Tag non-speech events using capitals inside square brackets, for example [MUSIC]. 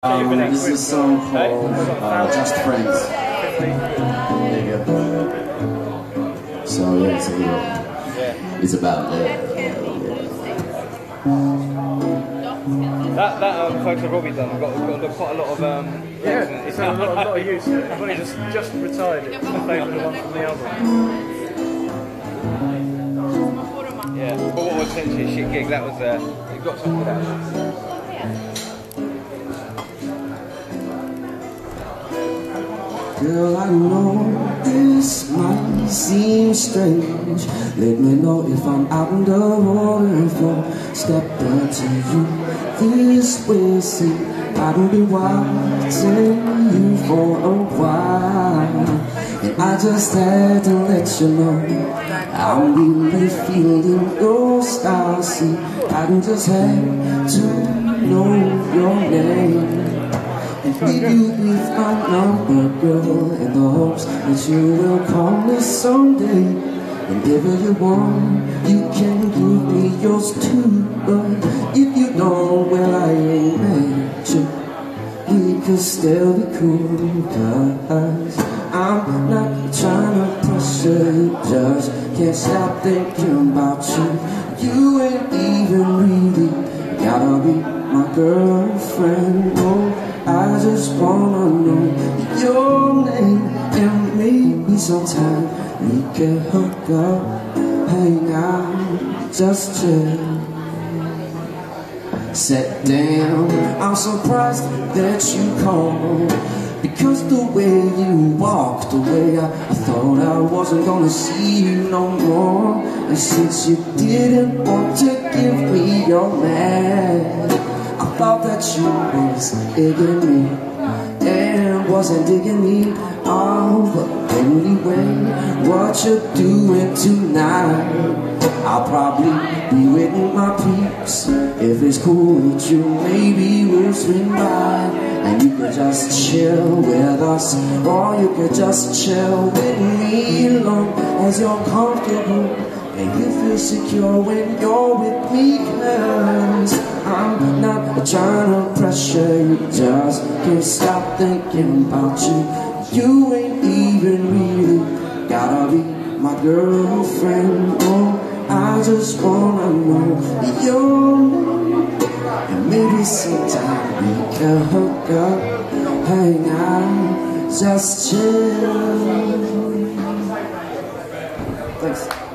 Um, this is a song called uh, Just Friends. There you go. So yeah, it's a little, it's about uh, That that um, photo Robbie done got, got, got quite a lot of um. Yeah, it's had a lot, a lot of use. [LAUGHS] I've just just retired it. I played with one from the album. Yeah, but what was essentially a shit gig? That was uh, you got something out. Girl, I know this might seem strange. Let me know if I'm out in the water if I step into you this way. See, I don't be watching you for a while. And I just had to let you know I'm really feeling your style. See, I just had to know your name. Leave you with my number, girl In the hopes that you will call me someday Whenever you want, you can give me yours too. But if you don't, well I ain't mad you. We could still be cool Cause I'm not trying to pressure you Just can't stop thinking about you. You ain't even really gotta be my girlfriend oh, I just wanna know your name. And maybe sometime we can hook up Hang out, just chill. Sit down, I'm surprised that you called Because the way you walked away I, I thought I wasn't gonna see you no more. And since you didn't want to give me your man thought that you was digging me. And wasn't digging me. Oh, but anyway What you're doing tonight? I'll probably be with my peeps. If it's cool with you Maybe we'll swing by. And you could just chill with us Or you could just chill with me Long as you're comfortable And you feel secure when you're with me Cause I'm not trying to pressure you. Just can't stop thinking about you. You ain't even really gotta be my girlfriend. Oh, I just wanna know your name. And maybe sometime we can hook up Hang out, just chill. Thanks